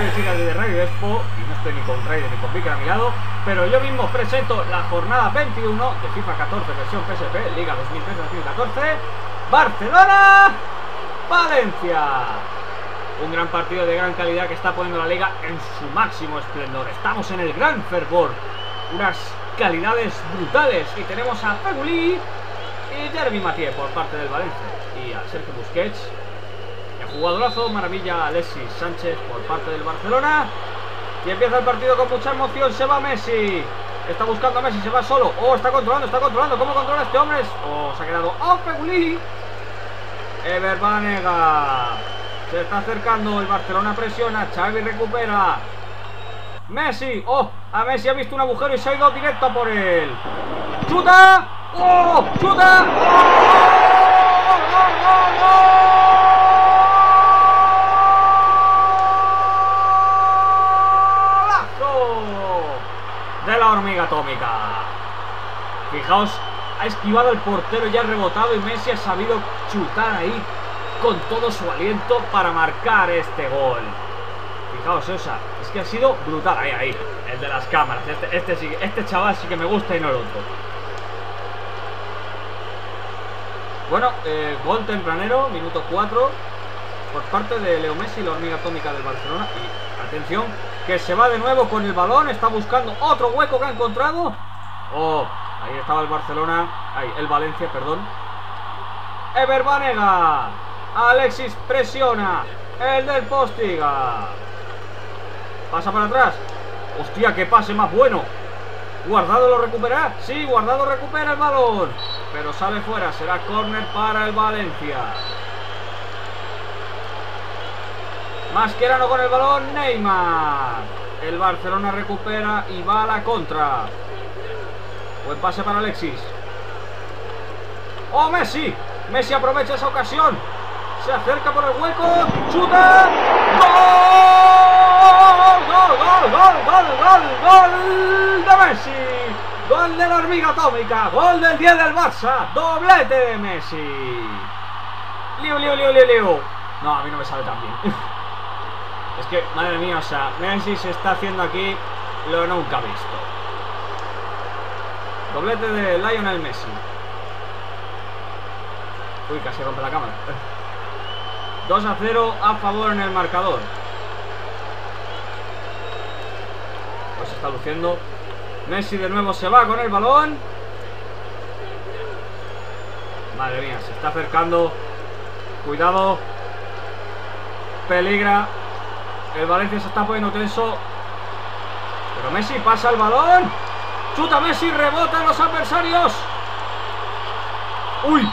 y chicas de Radio Expo y no estoy ni con Raider ni con Vicker a mi lado, pero yo mismo presento la jornada 21 de FIFA 14 versión PSP, Liga 2013-2014, Barcelona, Valencia. Un gran partido de gran calidad que está poniendo la liga en su máximo esplendor. Estamos en el gran fervor. Unas calidades brutales. Y tenemos a Feguli y Jeremy Mathieu por parte del Valencia. Y a Sergio Busquets Jugadorazo, maravilla Alexis Sánchez por parte del Barcelona. Y empieza el partido con mucha emoción. Se va Messi. Está buscando a Messi, se va solo. Oh, está controlando, está controlando. ¿Cómo controla este hombre? Oh, se ha quedado. Oh, Peguli. Ever Banega. Se está acercando. El Barcelona presiona. Xavi recupera. Messi. Oh, a Messi ha visto un agujero y se ha ido directo por él. ¡Chuta! ¡Oh! ¡Chuta! Hormiga atómica. Fijaos, ha esquivado el portero y ha rebotado y Messi ha sabido chutar ahí con todo su aliento para marcar este gol. Fijaos, Sosa, es que ha sido brutal. Ahí, ahí, el de las cámaras. Este, este, este chaval sí que me gusta y no el otro. Bueno, eh, gol tempranero, minuto 4, por parte de Leo Messi, la hormiga atómica del Barcelona. Y atención, que se va de nuevo con el balón, está buscando otro hueco que ha encontrado. Oh, ahí estaba el Barcelona, ahí, el Valencia, perdón. Ever Banega, Alexis presiona, el del Postiga. Pasa para atrás. Hostia, que pase más bueno. Guardado lo recupera. Sí, Guardado recupera el balón. Pero sale fuera. Será córner para el Valencia. Mascherano con el balón, Neymar. El Barcelona recupera y va a la contra. Buen pase para Alexis. ¡Oh, Messi! Messi aprovecha esa ocasión. Se acerca por el hueco. ¡Chuta! ¡Gol! ¡Gol, gol, gol, gol, gol! ¡Gol de Messi! ¡Gol de la hormiga atómica! ¡Gol del 10 del Barça! ¡Doblete de Messi! ¡Lío, lío, lío, lío, lío! No, a mí no me sale tan bien. Es que, madre mía, o sea, Messi se está haciendo aquí lo nunca visto. Doblete de Lionel Messi. Uy, casi rompe la cámara. 2 a 0 a favor en el marcador. Pues está luciendo. Messi de nuevo se va con el balón. Madre mía, se está acercando. Cuidado. Peligra. El Valencia se está poniendo tenso. Pero Messi pasa el balón. Chuta Messi, rebota los adversarios. Uy,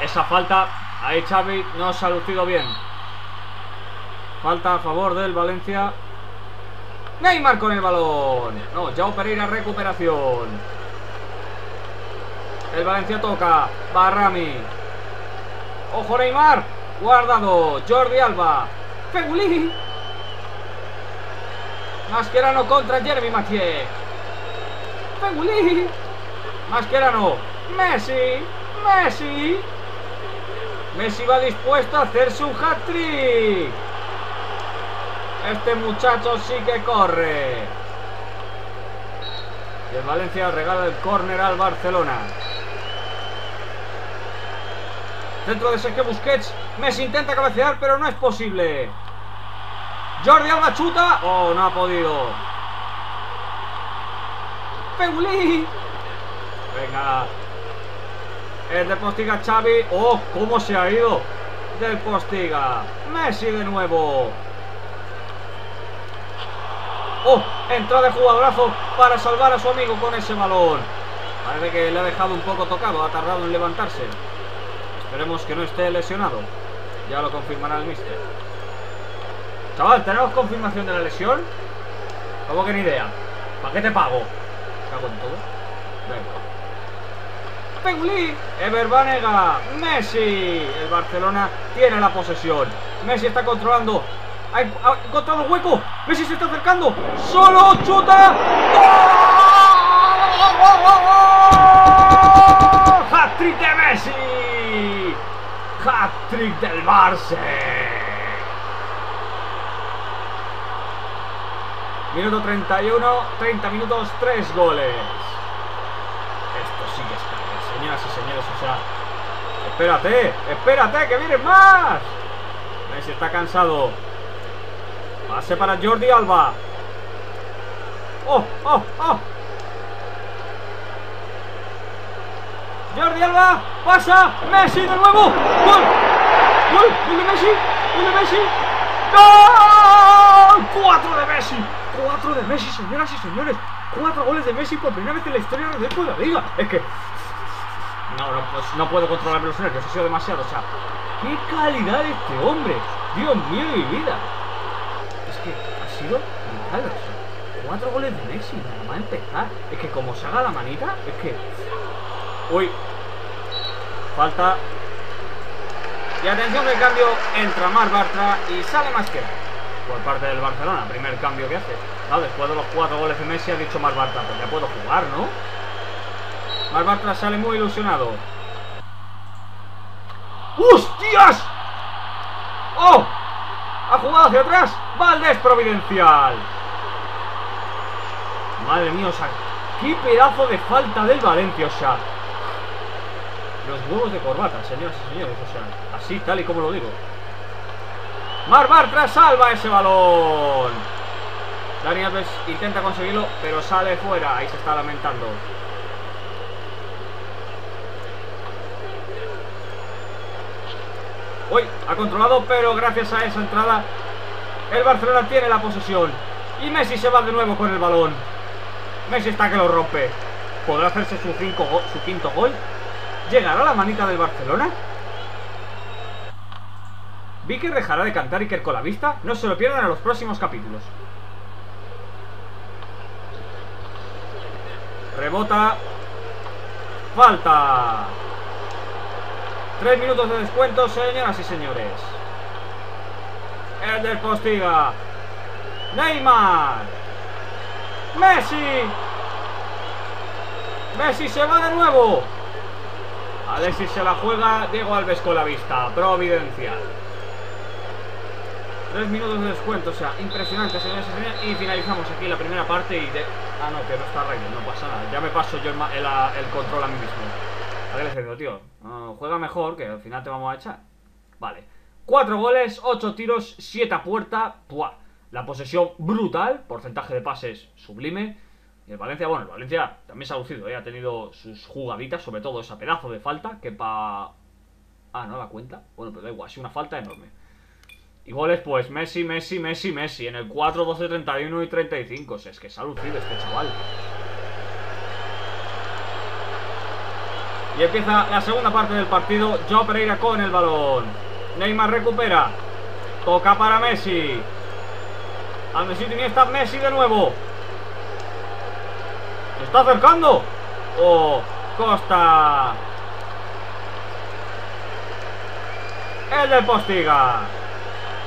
esa falta. Ahí Xavi no se ha lucido bien. Falta a favor del Valencia. Neymar con el balón. No, Jao Pereira recuperación. El Valencia toca. Barrami. Ojo Neymar. Guardado. Jordi Alba. Fegulini. Mascherano contra Jeremy Mathieu. Feguli. Mascherano. Messi. Messi. Messi va dispuesto a hacer su hat-trick. Este muchacho sí que corre. Y el Valencia regala el córner al Barcelona. Dentro de Sergio Busquets. Messi intenta cabecear, pero no es posible. Jordi Alba chuta. Oh, no ha podido. Peuli. Venga. El de Postiga Xavi. Oh, cómo se ha ido. Del Postiga. Messi de nuevo. Oh, entra de jugadorazo para salvar a su amigo con ese balón. Parece que le ha dejado un poco tocado, ha tardado en levantarse. Esperemos que no esté lesionado. Ya lo confirmará el mister. Chaval, ¿tenemos confirmación de la lesión? ¿Cómo que ni idea? ¿Para qué te pago? Cago en todo. Venga. Penguli, Ever Banega, Messi. El Barcelona tiene la posesión. Messi está controlando. Ha encontrado hueco. Messi se está acercando. Solo chuta. ¡Hat-trick de Messi! ¡Hat-trick del Barça! Minuto 31, 30 minutos, 3 goles. Esto sí que es señoras y señores. O sea, espérate, espérate, que vienen más. Messi está cansado. Pase para Jordi Alba. ¡Oh, oh, oh! Jordi Alba, pasa, Messi de nuevo. ¡Gol! ¡Gol! ¡Gol de Messi! ¡Gol de Messi! ¡Gol! ¡Cuatro de Messi! ¡Cuatro de Messi, señoras y señores! ¡Cuatro goles de Messi por primera vez en la historia de la Liga! Es que... No, no, pues no puedo controlarme los nervios, ha sido demasiado, o sea... ¡Qué calidad este hombre! ¡Dios mío de mi vida! Es que ha sido brutal, o sea, cuatro goles de Messi, nada más empezar. Es que como se haga la manita, es que... Uy. Falta. Y atención el cambio, entra Mar Bartra y sale Masquera. Por parte del Barcelona, primer cambio que hace. después de los cuatro goles de Messi ha dicho Mar Bartra, pues ya puedo jugar, ¿no? Mar Bartra sale muy ilusionado. ¡Hostias! ¡Oh! Ha jugado hacia atrás. Valdés providencial. Madre mía, o sea, qué pedazo de falta del Valencia, o sea. Los huevos de corbata, señoras y señores. O sea, así, tal y como lo digo. Mar Bartra salva ese balón. Dani Alves intenta conseguirlo, pero sale fuera. Ahí se está lamentando. Uy, ha controlado, pero gracias a esa entrada el Barcelona tiene la posesión. Y Messi se va de nuevo con el balón. Messi está que lo rompe. ¿Podrá hacerse su, cinco, su quinto gol? ¿Llegará la manita del Barcelona? Vi que dejará de cantar y con la vista no se lo pierdan en los próximos capítulos. Rebota. Falta. Tres minutos de descuento, señoras y señores. El del Postiga. Neymar. Messi. Messi se va de nuevo. Alexis se la juega, Diego Alves con la vista, providencial. Tres minutos de descuento, o sea, impresionante, señores y señores. Y finalizamos aquí la primera parte y de... Ah, no, que no está Raiden, no pasa nada. Ya me paso yo el, el, control a mí mismo. A tío, juega mejor, que al final te vamos a echar. Vale. Cuatro goles, ocho tiros, siete a puerta. La posesión brutal, porcentaje de pases sublime. Y el Valencia, bueno, el Valencia también se ha lucido, ¿eh? ha tenido sus jugaditas, sobre todo esa pedazo de falta que pa... Ah, no la cuenta. Bueno, pero da igual, ha una falta enorme. Y goles, pues Messi, Messi, Messi, Messi. En el 4, 12, 31 y 35. O sea, es que se ha este chaval. Y empieza la segunda parte del partido. Joe Pereira con el balón. Neymar recupera. Toca para Messi. Al Messi está Messi de nuevo está acercando! ¡Oh! Costa. El del Postiga.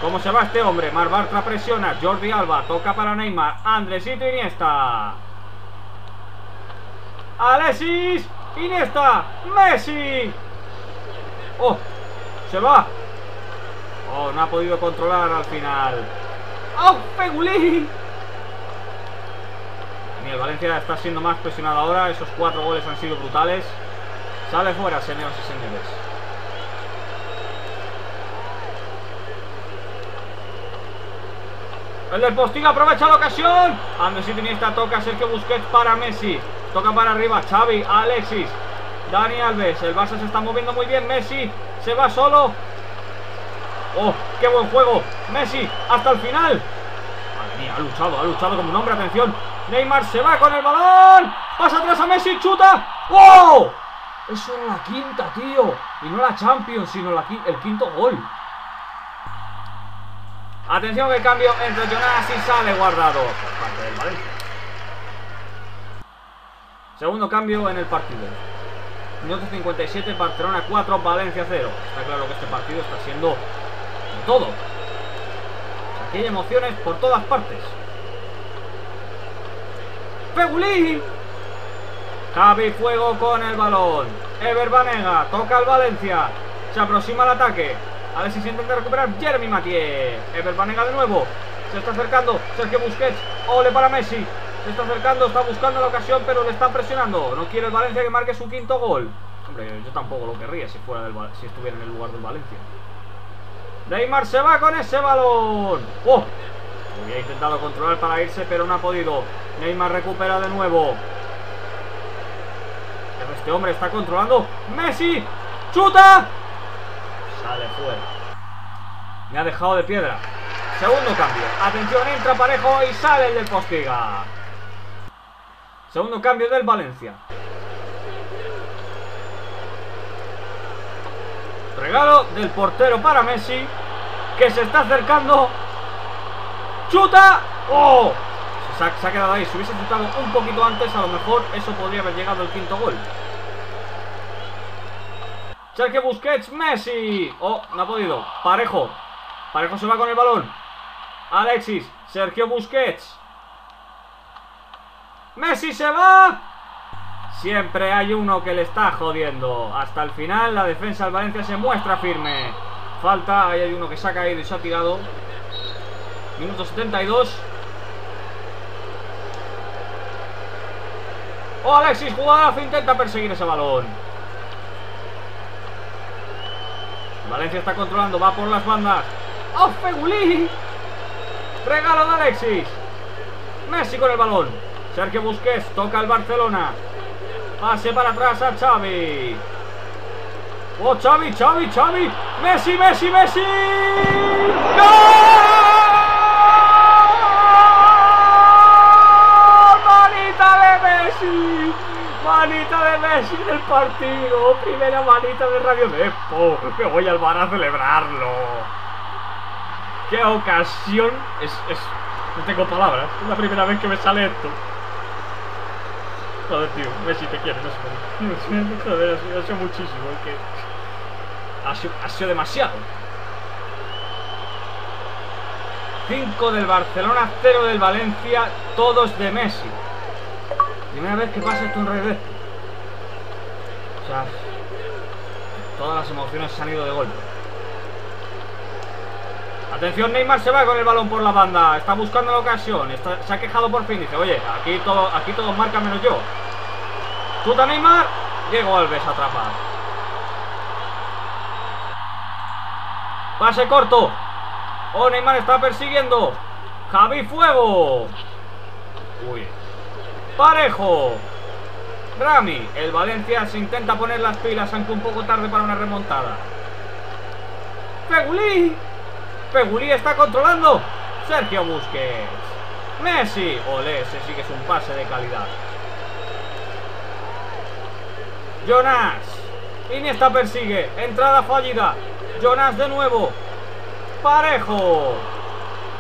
¿Cómo se va este hombre? Mar Bartra presiona. Jordi Alba toca para Neymar. Andresito Iniesta. Alexis. Iniesta. Messi. ¡Oh! Se va. Oh, no ha podido controlar al final. ¡Oh, Pegulín! el Valencia está siendo más presionado ahora. Esos cuatro goles han sido brutales. Sale fuera, señores y señores. El del Postiga aprovecha la ocasión. Andrés Iniesta toca Sergio Busquets para Messi. Toca para arriba Xavi, Alexis, Dani Alves. El Barça se está moviendo muy bien. Messi se va solo. ¡Oh, qué buen juego! Messi, hasta el final. Madre mía, ha luchado, ha luchado como un hombre. Atención, Neymar se va con el balón. Pasa atrás a Messi, chuta. ¡Wow! Eso era la quinta, tío. Y no la Champions, sino el quinto gol. Atención que el cambio entre Jonas y sale guardado por parte del Valencia. Segundo cambio en el partido. Minuto 57, Barcelona 4, Valencia 0. Está claro que este partido está siendo todo. Aquí hay emociones por todas partes. Fegulín. Javi Fuego con el balón. Ever Banega toca al Valencia. Se aproxima al ataque. A ver si se intenta recuperar Jeremy Mathieu. Ever Banega de nuevo. Se está acercando. Sergio Busquets. Ole para Messi. Se está acercando, está buscando la ocasión, pero le están presionando. No quiere el Valencia que marque su quinto gol. Hombre, yo tampoco lo querría si fuera si estuviera en el lugar del Valencia. Neymar se va con ese balón. ¡Oh! Había intentado controlar para irse, pero no ha podido. Neymar recupera de nuevo. Este hombre está controlando. ¡Messi! ¡Chuta! Sale fuera. Me ha dejado de piedra. Segundo cambio. Atención, entra Parejo y sale el del Postiga. Segundo cambio del Valencia. Regalo del portero para Messi. Que se está acercando. ¡Chuta! ¡Oh! Se ha, se ha, quedado ahí. Si hubiese chutado un poquito antes, a lo mejor eso podría haber llegado el quinto gol. Sergio Busquets, Messi. Oh, no ha podido. Parejo. Parejo se va con el balón. Alexis. Sergio Busquets. Messi se va. Siempre hay uno que le está jodiendo. Hasta el final la defensa del Valencia se muestra firme. Falta, ahí hay uno que se ha caído y se ha tirado. Minuto 72. Oh, Alexis, jugadorazo, intenta perseguir ese balón. Valencia está controlando, va por las bandas. ¡Oh, Fegulí! Regalo de Alexis. Messi con el balón. Sergio Busquets toca el Barcelona. Pase para atrás a Xavi. ¡Oh, Xavi, Xavi, Xavi! ¡Messi, Messi, Messi! ¡Gol! ¡Manita de Messi! Manita de Messi en el partido. Primera manita de Radio Depo. Me voy al bar a celebrarlo. ¡Qué ocasión! Es, es, no tengo palabras. Es la primera vez que me sale esto. Joder, tío. Messi, te quiero. No muchísimo. Que ha sido demasiado. 5 del Barcelona, 0 del Valencia, todos de Messi. Primera vez que pasa esto en Red Todas las emociones se han ido de golpe. Atención, Neymar se va con el balón por la banda. Está buscando la ocasión. Se ha quejado por fin. Dice, oye, aquí, todo, aquí todos marcan menos yo. Chuta Neymar. Diego Alves atrapa. Pase corto. Oh, Neymar está persiguiendo. Javi Fuego. Uy. Parejo. Rami. El Valencia se intenta poner las pilas, aunque un poco tarde para una remontada. Fegulí. Fegulí está controlando. Sergio Busquets. Messi. Ole, ese sí que es un pase de calidad. Jonas. Iniesta persigue. Entrada fallida. Jonas de nuevo. Parejo.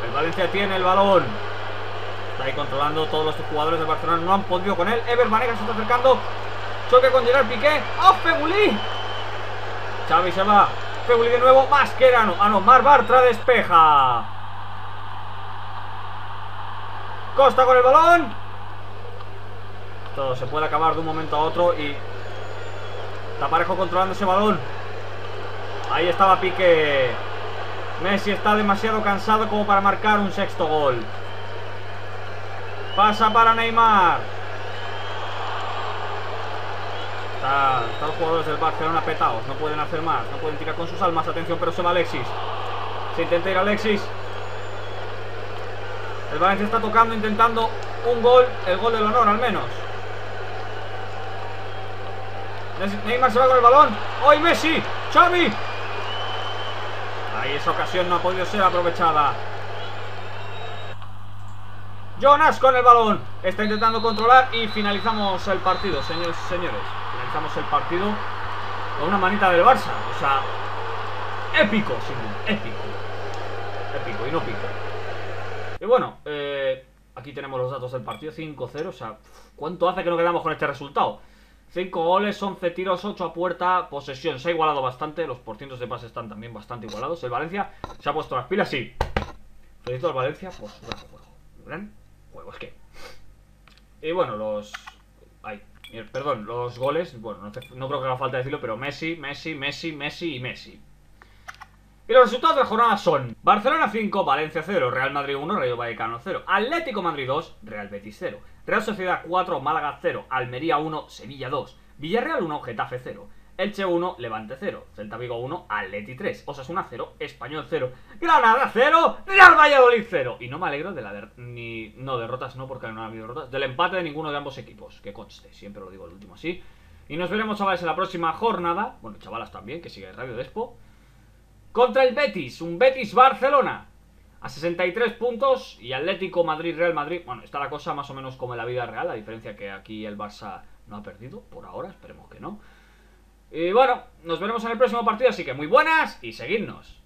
El Valencia tiene el balón. Está ahí controlando todos los jugadores del Barcelona. No han podido con él. Ever Banega se está acercando. Choque con Gerard Piqué. ¡Oh, Fegulí! Xavi se va. Fegulí de nuevo. Mascherano. Ah, no. Mar Bartra despeja. Costa con el balón. Todo se puede acabar de un momento a otro y... Está parejo controlando ese balón. Ahí estaba Piqué. Messi está demasiado cansado como para marcar un sexto gol. Pasa para Neymar. Está, están los jugadores del Barcelona petados. No pueden hacer más. No pueden tirar con sus almas. Atención, pero se va Alexis. Se intenta ir Alexis. El Valencia está tocando, intentando un gol. El gol del honor, al menos. Neymar se va con el balón. ¡Hoy Messi! ¡Xavi! Ahí esa ocasión no ha podido ser aprovechada. Jonas con el balón. Está intentando controlar y finalizamos el partido, señores señores. Finalizamos el partido con una manita del Barça. O sea, épico, duda. Épico. Épico y no pico. Y bueno, eh, aquí tenemos los datos del partido. 5-0. O sea, ¿cuánto hace que no quedamos con este resultado? 5 goles, 11 tiros, 8 a puerta, posesión. Se ha igualado bastante, los porcientos de pase están también bastante igualados. El Valencia se ha puesto las pilas, sí. Felicito al Valencia, pues gran juego. Que. Y bueno, los. Ay, perdón, los goles. Bueno, no, te, no creo que haga falta decirlo, pero Messi, Messi, Messi, Messi y Messi. Y los resultados de la jornada son Barcelona 5, Valencia 0, Real Madrid 1, Rayo Vallecano 0, Atlético Madrid 2, Real Betis 0, Real Sociedad 4, Málaga 0, Almería 1, Sevilla 2, Villarreal 1, Getafe 0, Elche 1, Levante 0, Celta Vigo 1, Atleti 3, Osasuna 0, Español 0, Granada 0, Real Valladolid 0. Y no me alegro de la der ni no derrotas, no porque no ha habido derrotas, del empate de ninguno de ambos equipos, que conste, siempre lo digo el último así. Y nos veremos chavales en la próxima jornada, bueno, chavalas también, que sigue Radio Despo. Contra el Betis, un Betis Barcelona. A 63 puntos y Atlético Madrid, Real Madrid. Bueno, está la cosa más o menos como en la vida real, la diferencia que aquí el Barça no ha perdido, por ahora, esperemos que no. Y bueno, nos veremos en el próximo partido, así que muy buenas y seguidnos.